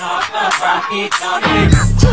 Too stubborn